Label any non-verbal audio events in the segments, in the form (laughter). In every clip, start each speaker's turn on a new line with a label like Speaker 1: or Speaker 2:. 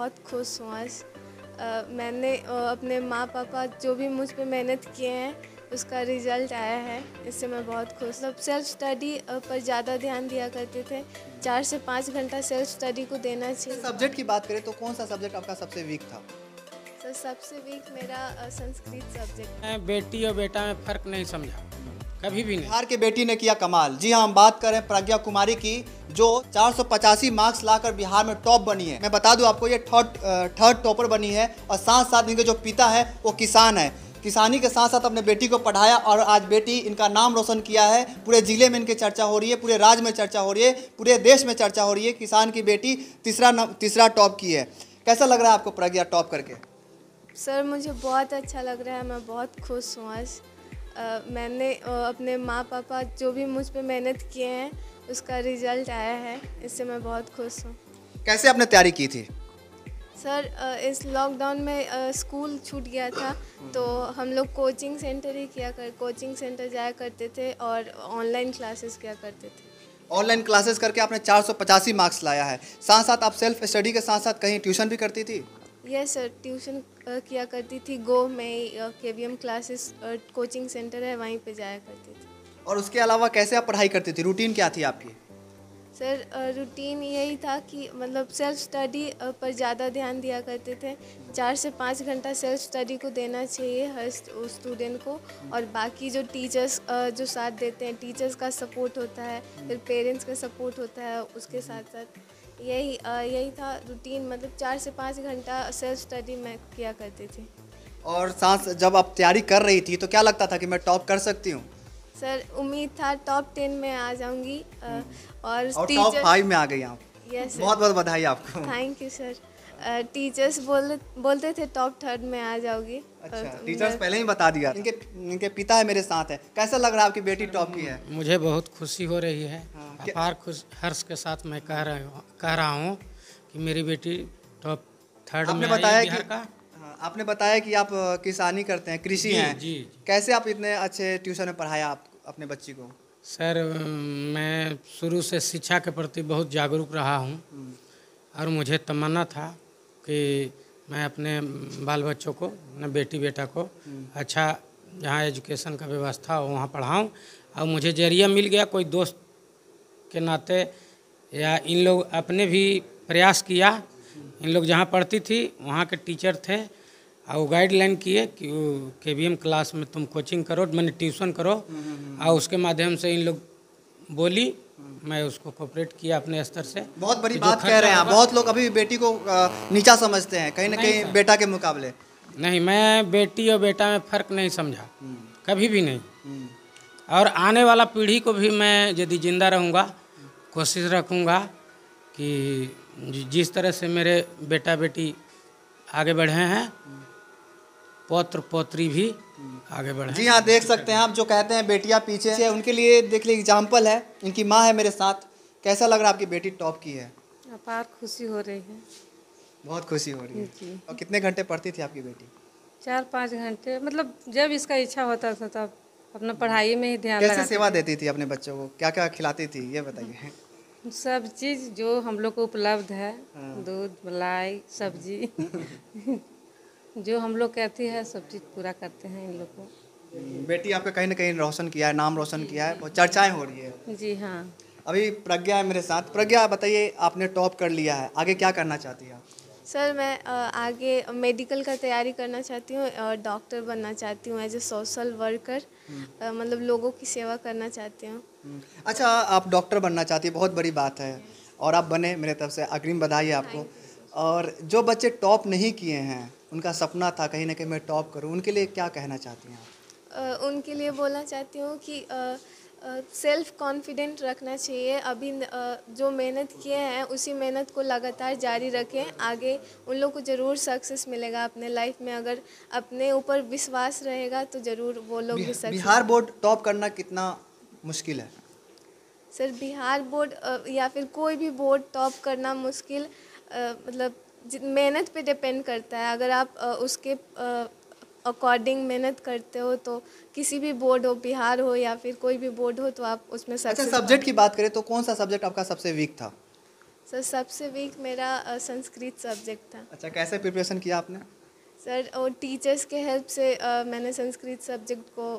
Speaker 1: बहुत खुश हूँ आज। मैंने अपने माँ पापा जो भी मुझ पे मेहनत किए हैं उसका रिज़ल्ट आया है। इससे मैं बहुत खुश हूँ। सेल्फ स्टडी पर ज़्यादा ध्यान दिया करते थे। चार से पाँच घंटा सेल्फ स्टडी को देना चाहिए।
Speaker 2: सब्जेक्ट की बात करें तो कौन सा सब्जेक्ट आपका सबसे वीक था?
Speaker 1: सर सबसे वीक मेरा संस्कृत सब्जेक्ट।
Speaker 3: मैं बेटी और बेटा में फ़र्क नहीं समझा। कभी भी नहीं।
Speaker 2: बिहार की बेटी ने किया कमाल। जी हाँ हम बात करें प्रज्ञा कुमारी की जो चार सौ पचासी मार्क्स लाकर बिहार में टॉप बनी है। मैं बता दूँ आपको ये थर्ड थर्ड टॉपर बनी है और साथ साथ इनके जो पिता है वो किसान है। किसानी के साथ साथ अपने बेटी को पढ़ाया और आज बेटी इनका नाम रोशन किया है। पूरे ज़िले में इनकी चर्चा हो रही है पूरे राज्य में चर्चा हो रही है पूरे देश में चर्चा हो रही है। किसान की बेटी तीसरा नम- तीसरा टॉप की है। कैसा लग रहा है आपको प्रज्ञा टॉप करके?
Speaker 1: सर मुझे बहुत अच्छा लग रहा है मैं बहुत खुश हूँ आज। मैंने अपने माँ पापा जो भी मुझ पे मेहनत किए हैं उसका रिज़ल्ट आया है। इससे मैं बहुत खुश हूँ।
Speaker 2: कैसे आपने तैयारी की थी?
Speaker 1: सर इस लॉकडाउन में स्कूल छूट गया था तो हम लोग कोचिंग सेंटर ही किया कर कोचिंग सेंटर जाया करते थे और ऑनलाइन क्लासेस किया करते थे।
Speaker 2: ऑनलाइन क्लासेस करके आपने चार सौ पचासी मार्क्स लाया है। साथ साथ आप सेल्फ स्टडी के साथ साथ कहीं ट्यूशन भी करती थी?
Speaker 1: यस सर ट्यूशन किया करती थी गो में K V M classes coaching centre है वहीं पे जाया करती थी।
Speaker 2: और उसके अलावा कैसे आप पढ़ाई करती थी? रूटीन क्या थी आपकी?
Speaker 1: सर रूटीन यही था कि मतलब सेल्फ स्टडी पर ज़्यादा ध्यान दिया करते थे। चार से पाँच घंटा सेल्फ स्टडी को देना चाहिए हर स्टूडेंट को। और बाकी जो टीचर्स जो साथ देते हैं टीचर्स का सपोर्ट होता है फिर पेरेंट्स का सपोर्ट होता है उसके साथ साथ यही यही था रूटीन मतलब चार से पाँच घंटा सेल्फ स्टडी मैं किया करती थी।
Speaker 2: और सांस जब आप तैयारी कर रही थी तो क्या लगता था कि मैं टॉप कर सकती हूँ?
Speaker 1: सर उम्मीद था टॉप टेन में आ जाऊँगी और
Speaker 2: और टॉप फाइव में आ गई आप।
Speaker 1: यस
Speaker 2: बहुत बहुत बधाई आपको।
Speaker 1: थैंक यू सर टीचर्स बोल बोलते थे टॉप थर्ड में आ जाओगी।
Speaker 2: अच्छा टीचर्स पहले ही बता दिया इनके इनके पिता है मेरे साथ है। कैसा लग रहा है आपकी बेटी टॉप की है?
Speaker 3: मुझे बहुत खुशी हो रही है।
Speaker 2: हाँ,
Speaker 3: अपार खुश हर्ष के साथ मैं कह रहा हूँ कह रहा हूँ कि मेरी बेटी टॉप थर्ड
Speaker 2: आपने
Speaker 3: में
Speaker 2: बताया कि
Speaker 3: का।
Speaker 2: हाँ, आपने बताया कि आप किसानी करते हैं कृषि
Speaker 3: जी,
Speaker 2: हैं।
Speaker 3: जी।
Speaker 2: कैसे आप इतने अच्छे ट्यूशन में पढ़ाया आप अपने बच्ची को?
Speaker 3: सर मैं शुरू से शिक्षा के प्रति बहुत जागरूक रहा हूँ और मुझे तमन्ना था कि मैं अपने बाल बच्चों को अपने बेटी बेटा को अच्छा जहाँ एजुकेशन का व्यवस्था हो वहाँ पढ़ाऊँ। और मुझे ज़रिया मिल गया कोई दोस्त के नाते या इन लोग अपने भी प्रयास किया। इन लोग जहाँ पढ़ती थी वहाँ के टीचर थे। और वो गाइडलाइन किए कि के वी एम क्लास में तुम कोचिंग करो मैंने ट्यूशन करो। और उसके माध्यम से इन लोग बोली मैं उसको कोऑपरेट किया अपने स्तर से।
Speaker 2: बहुत बड़ी बात कह रहे हैं बहुत लोग अभी भी बेटी को नीचा समझते हैं कहीं ना कहीं बेटा के मुकाबले।
Speaker 3: नहीं मैं बेटी और बेटा में फ़र्क नहीं समझा। कभी भी नहीं। और आने वाला पीढ़ी को भी मैं यदि ज़िंदा रहूँगा कोशिश रखूँगा कि जिस तरह से मेरे बेटा बेटी आगे बढ़े हैं पौत्र पौत्री भी आगे बढ़े।
Speaker 2: जी हाँ देख सकते हैं आप जो कहते हैं बेटियाँ पीछे से उनके लिए देख लीजिए एग्ज़ाम्पल है। इनकी माँ है मेरे साथ। कैसा लग रहा है आपकी बेटी टॉप की है?
Speaker 4: अपार खुशी हो रही है।
Speaker 2: बहुत खुशी हो रही है। और कितने घंटे पढ़ती थी आपकी बेटी?
Speaker 4: चार पाँच घंटे। मतलब जब इसका इच्छा होता था तब अपना पढ़ाई में ही ध्यान
Speaker 2: कैसे सेवा देती थी अपने बच्चों को? क्या क्या खिलाती थी ये बताइए।
Speaker 4: सब चीज़ जो हम लोग को उपलब्ध है। दूध मलाई सब्ज़ी। (laughs) जो हम लोग कहती है सब चीज़ पूरा करते हैं इन लोग को।
Speaker 2: बेटी आपका कहीं ना कहीं रोशन किया है नाम रोशन किया है बहुत चर्चाएँ हो रही है।
Speaker 4: जी हाँ।
Speaker 2: अभी प्रज्ञा है मेरे साथ। प्रज्ञा बताइए आपने टॉप कर लिया है आगे क्या करना चाहती है आप?
Speaker 1: सर मैं आगे मेडिकल का तैयारी करना चाहती हूँ और डॉक्टर बनना चाहती हूँ एज ए सोशल वर्कर मतलब लोगों की सेवा करना चाहती हूँ।
Speaker 2: अच्छा आप डॉक्टर बनना चाहती है बहुत बड़ी बात है। और आप बने मेरे तरफ़ से अग्रिम बधाई आपको। और जो बच्चे टॉप नहीं किए हैं उनका सपना था कहीं ना कहीं मैं टॉप करूँ। उनके लिए क्या कहना चाहती हैं आप?
Speaker 1: उनके लिए बोलना चाहती हूँ कि सेल्फ कॉन्फिडेंट रखना चाहिए। अभी जो मेहनत किए हैं उसी मेहनत को लगातार जारी रखें। आगे उन लोग को ज़रूर सक्सेस मिलेगा अपने लाइफ में। अगर अपने ऊपर विश्वास रहेगा तो ज़रूर वो लोग भी सक्सेस
Speaker 2: बिहार बोर्ड टॉप करना कितना मुश्किल है?
Speaker 1: सर बिहार बोर्ड या फिर कोई भी बोर्ड टॉप करना मुश्किल मतलब मेहनत पे डिपेंड करता है। अगर आप उसके अकॉर्डिंग मेहनत करते हो तो किसी भी बोर्ड हो बिहार हो या फिर कोई भी बोर्ड हो तो आप उसमें
Speaker 2: अच्छा सब्जेक्ट की बात करें तो कौन सा सब्जेक्ट आपका सबसे वीक था?
Speaker 1: सर सबसे वीक मेरा संस्कृत सब्जेक्ट था।
Speaker 2: अच्छा कैसे प्रिपरेशन किया आपने?
Speaker 1: सर और टीचर्स के हेल्प से अ, मैंने संस्कृत सब्जेक्ट को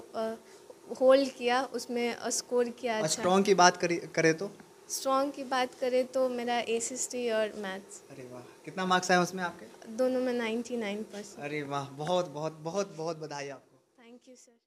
Speaker 1: होल्ड किया उसमें स्कोर किया अच्छा।
Speaker 2: स्ट्रॉन्ग की बात करी करें तो?
Speaker 1: स्ट्रॉन्ग की बात करें तो मेरा एस और मैथ्स
Speaker 2: अरे वाह कितना मार्क्स आए उसमें आपके?
Speaker 1: दोनों में 99 परसेंट
Speaker 2: अरे वाह बहुत बहुत बहुत बहुत बधाई आपको।
Speaker 1: Thank you sir